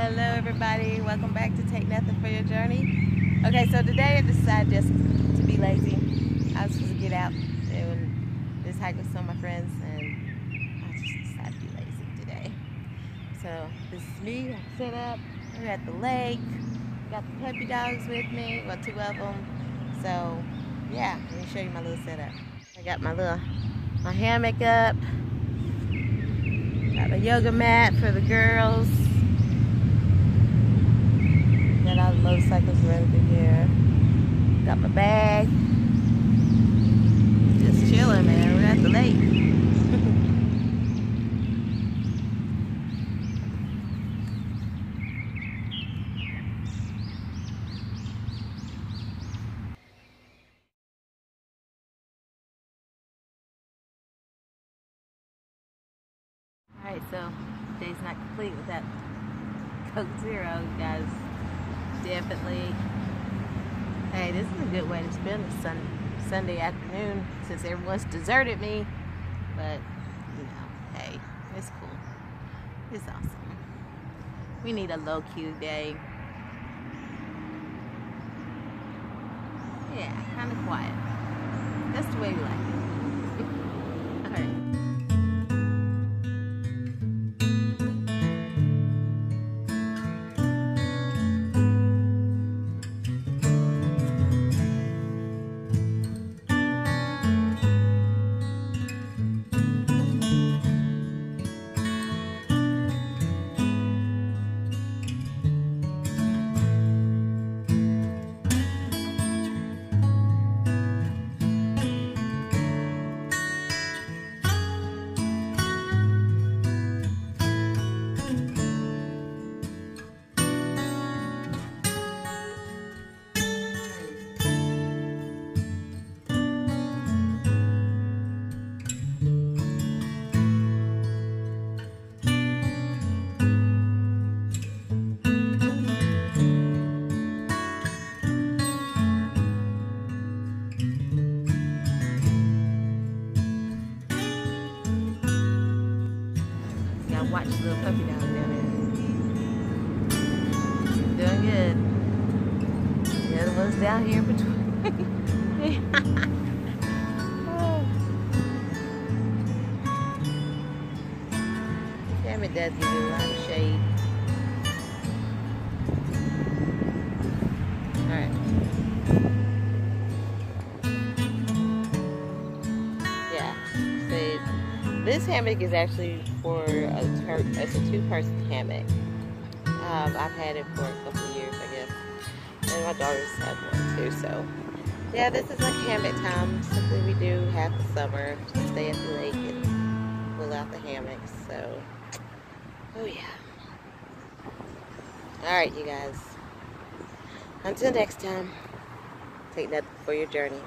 Hello everybody, welcome back to Take Nothing for Your Journey. Okay, so today I decided just to be lazy. I was supposed to get out and just hike with some of my friends and I just decided to be lazy today. So this is me, I set up, we're at the lake, got the puppy dogs with me, well two of them. So yeah, let me show you my little setup. I got my little, my hammock up, got my yoga mat for the girls. Got all the motorcycles ready through here. Got my bag. Just chilling, man. We're at the lake. Alright, so day's not complete without Coke Zero, you guys definitely. Hey, this is a good way to spend a sun, Sunday afternoon since everyone's deserted me. But, you know, hey, it's cool. It's awesome. We need a low key day. Yeah, kind of quiet. That's the way we like it. Watch the little puppy down there. Doing good. The other one's down here in between. Damn, it does give you a lot of shade. Alright. This hammock is actually for a it's a two-person hammock. Um, I've had it for a couple years, I guess, and my daughters had one too. So, yeah, this is like hammock time. Simply, we do half the summer, stay at the lake and pull out the hammocks. So, oh yeah. All right, you guys. Until next time, take nothing for your journey.